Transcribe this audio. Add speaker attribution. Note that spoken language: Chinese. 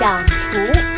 Speaker 1: 掌厨。